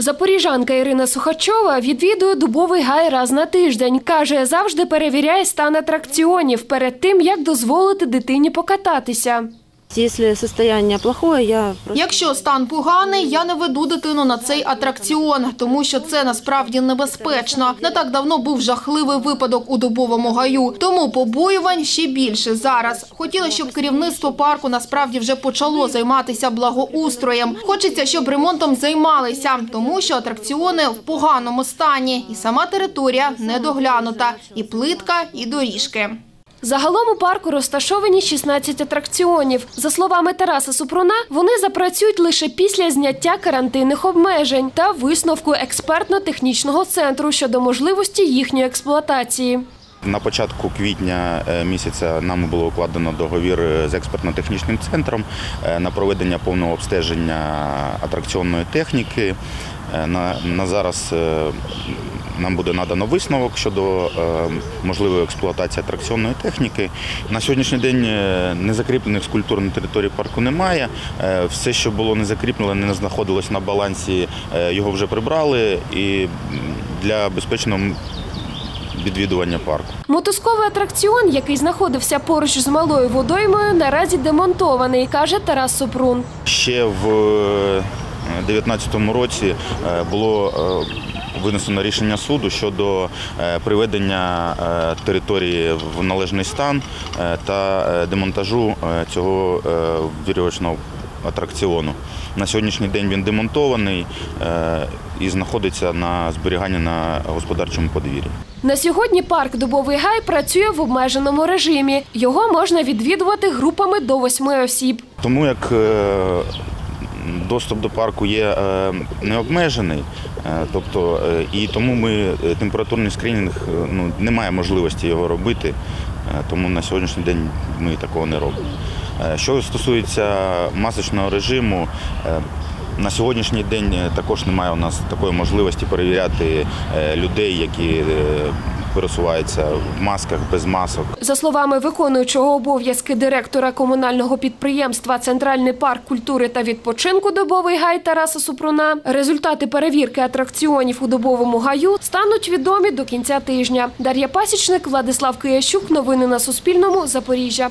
Запоріжанка Ірина Сухачова відвідує дубовий гай раз на тиждень. Каже, завжди перевіряє стан атракціонів перед тим, як дозволити дитині покататися. Если состояние плохое, я просто... Якщо стан поганий, я не веду дитину на цей атракціон, тому що це насправді небезпечно. Не так давно був жахливий випадок у дубовому гаю, тому побоювань ще більше зараз. Хотіла, щоб керівництво парку насправді вже почало займатися благоустроєм. Хочеться, щоб ремонтом займалися, тому що атракціони в поганому стані, і сама територія недоглянута, і плитка, і доріжки. Загалом у парку розташовані 16 атракціонів. За словами Тараса Супруна, вони запрацюють лише після зняття карантинних обмежень та висновку експертно-технічного центру щодо можливості їхньої експлуатації. На початку квітня е, місяця нами було укладено договір е, з експертно-технічним центром е, на проведення повного обстеження атракціонної техніки. На, на зараз нам буде надано висновок щодо е, можливої експлуатації атракціонної техніки. На сьогоднішній день е, незакріплених скульптур на території парку немає. Е, Все, що було не закріплене, не знаходилось на балансі, його вже прибрали і для безпечного відвідування парку. Мотузковий атракціон, який знаходився поруч з малою водоймою, наразі демонтований, каже Тарас Супрун. Ще в 2019 році е, було е, винесено рішення суду щодо е, приведення території в належний стан та демонтажу цього вірьовочного атракціону. На сьогоднішній день він демонтований і знаходиться на зберіганні на господарчому подвір'ї. На сьогодні парк Дубовий гай працює в обмеженому режимі. Його можна відвідувати групами до восьми осіб. Тому як доступ до парку є е, необмежений, е, тобто е, і тому ми температурний скринінг ну, немає можливості його робити, тому на сьогоднішній день ми такого не робимо. Що стосується масочного режиму, на сьогоднішній день також немає у нас такої можливості перевіряти людей, які пересуваються в масках, без масок. За словами виконуючого обов'язки директора комунального підприємства Центральний парк культури та відпочинку Добовий гай Тараса Супруна, результати перевірки атракціонів у добовому гаю стануть відомі до кінця тижня. Дар'я Пасічник, Владислав Киящук. Новини на Суспільному. Запоріжжя.